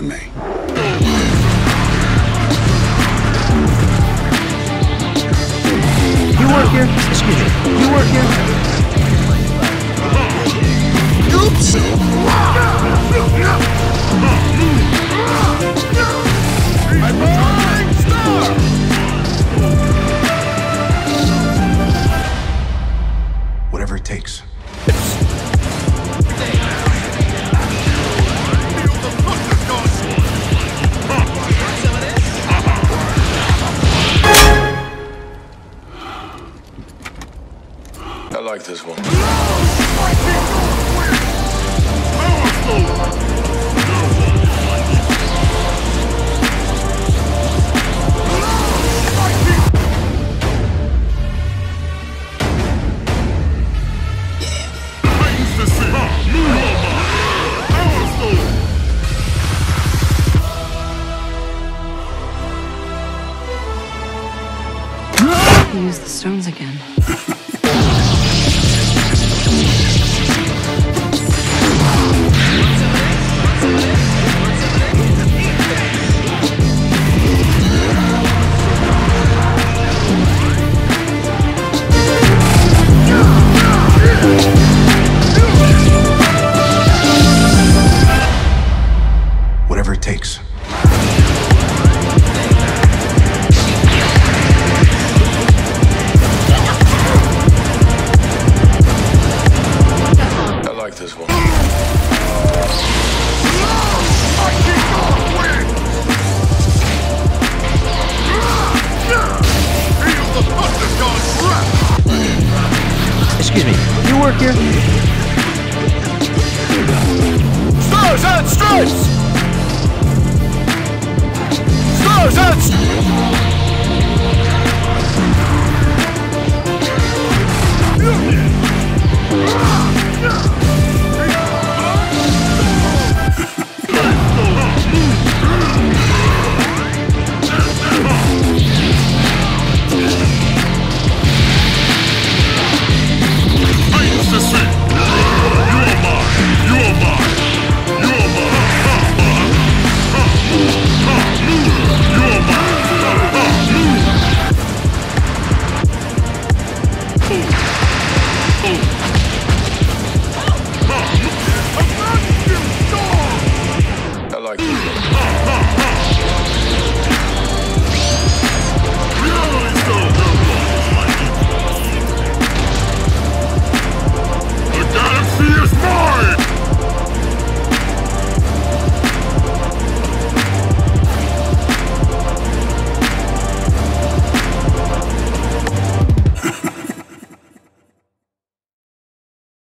to me. You work here? Excuse me. You work here? I like this one. Use the stones again. Takes. I like this one. Excuse me. You work here? Stars and stripes! Stars and stripes! like.